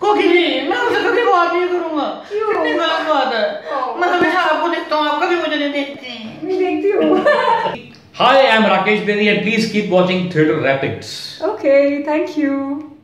कोकी मैं उसे कभी बात नहीं करूँगा कितनी गलत बात है मैं हमेशा आपको देखता हूँ आप कभी मुझे नहीं देखती मैं देखती हूँ Hi, I'm Rakesh Bedi and please keep watching Theatre Rapids. Okay, thank you.